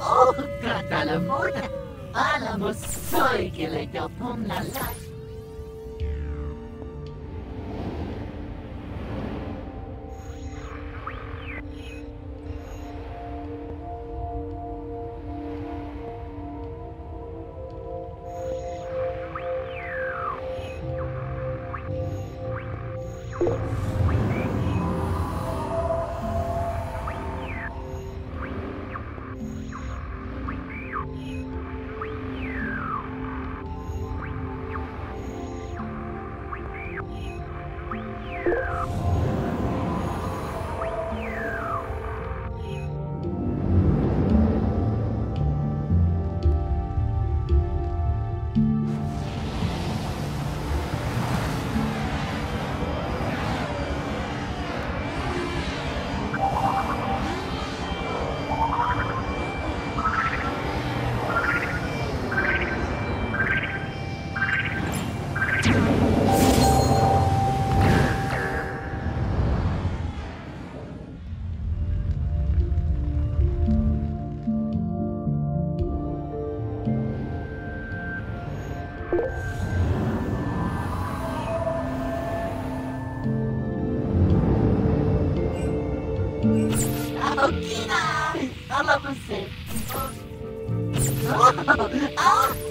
Oh, Catalamona! I'm que le llamó la lata. Alô, Kina! Alô, você! Oh! Oh!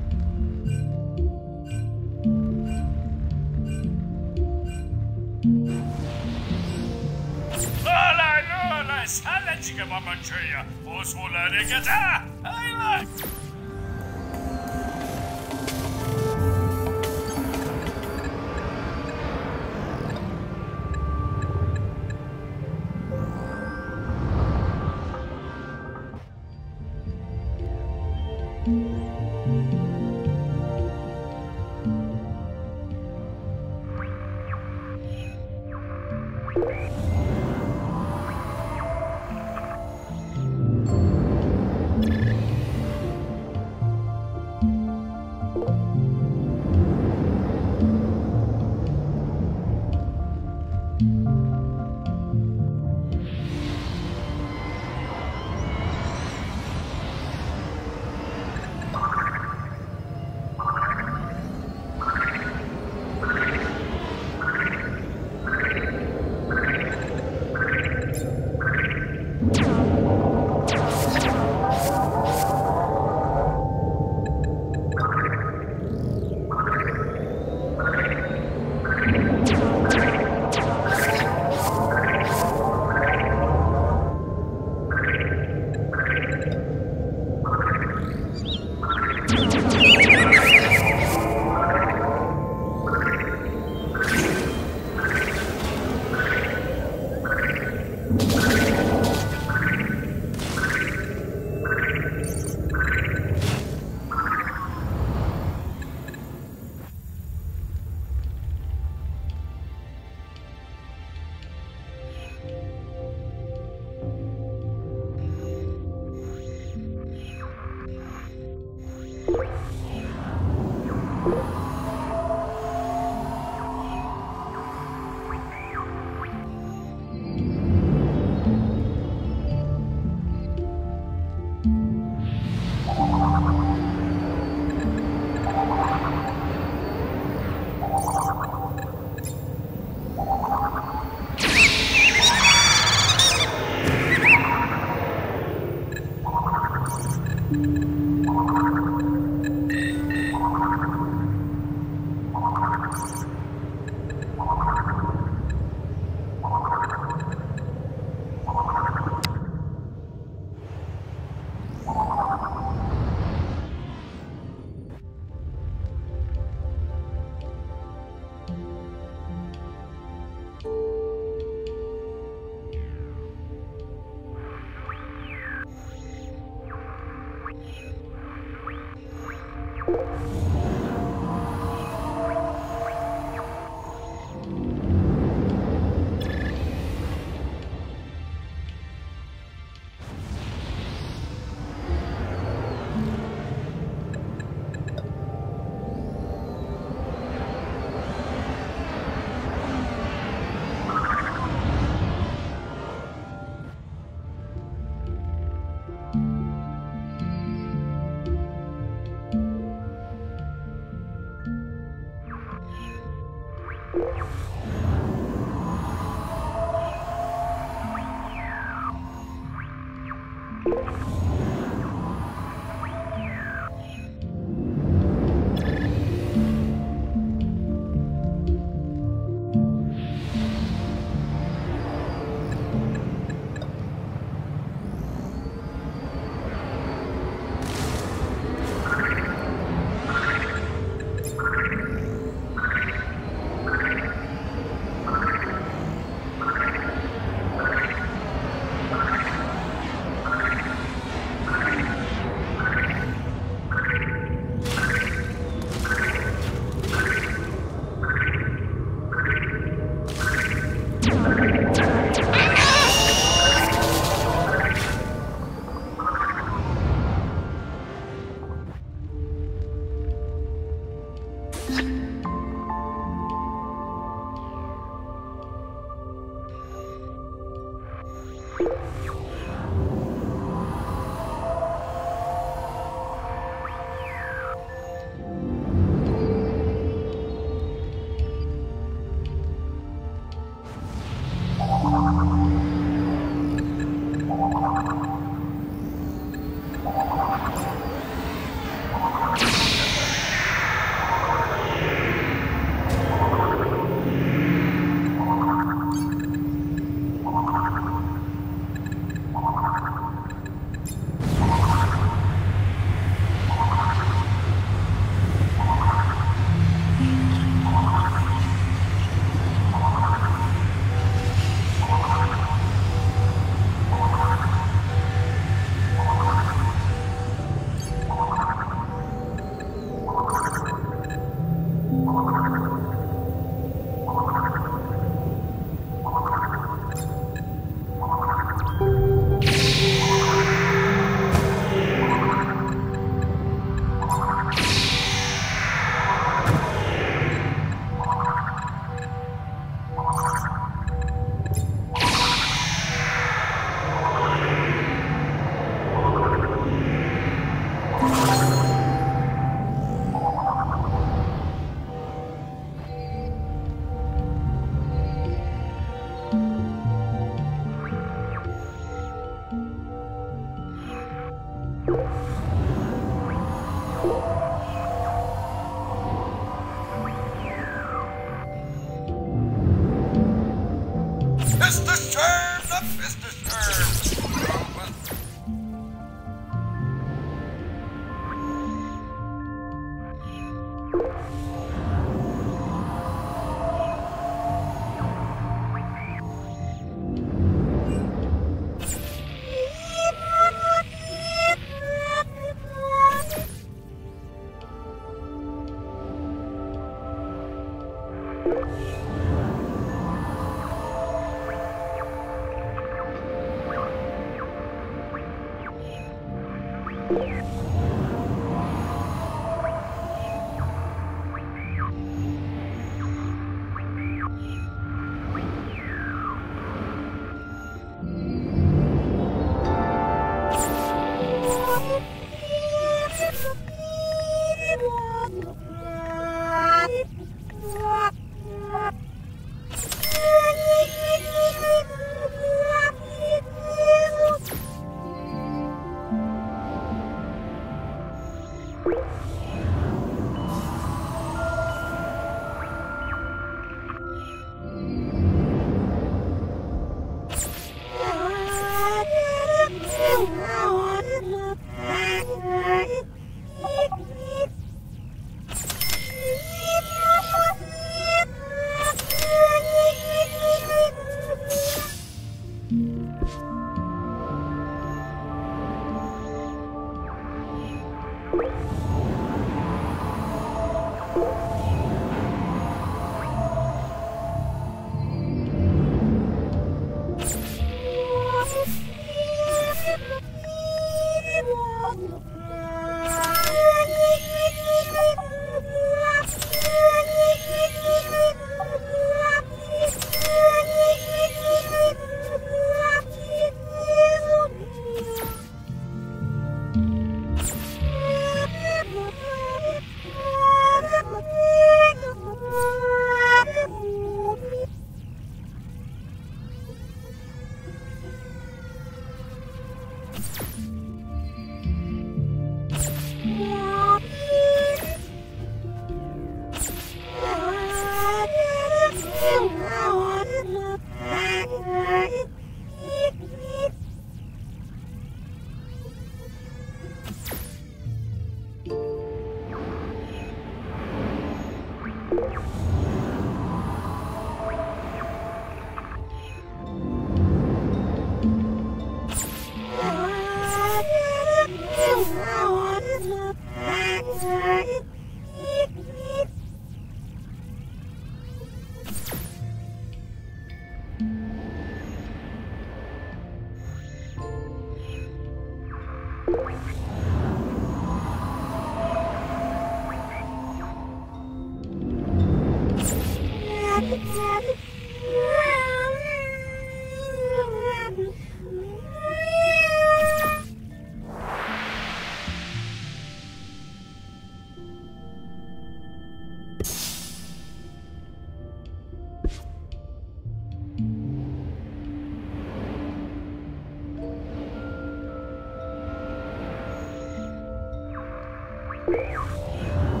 Yeah.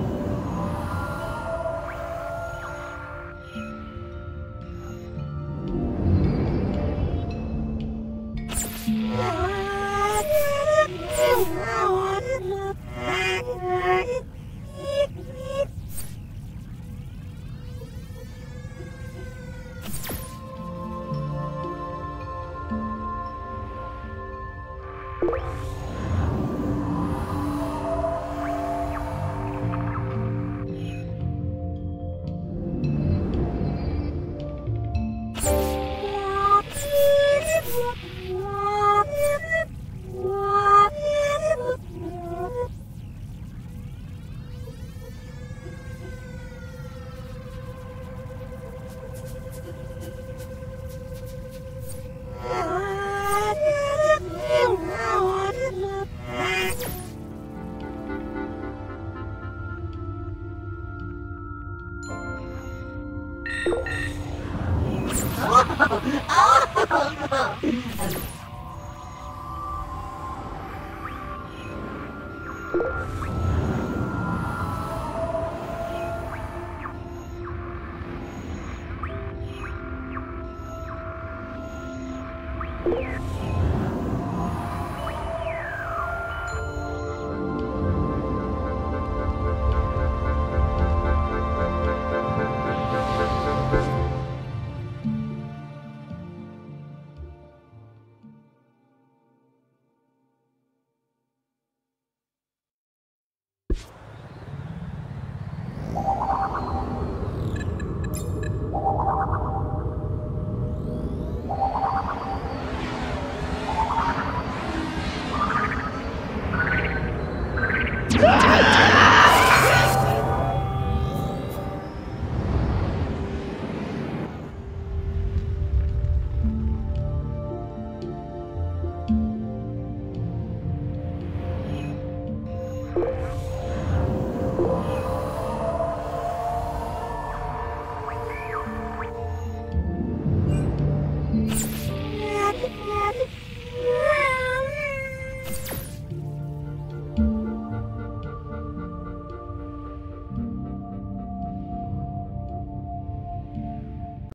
Yeah.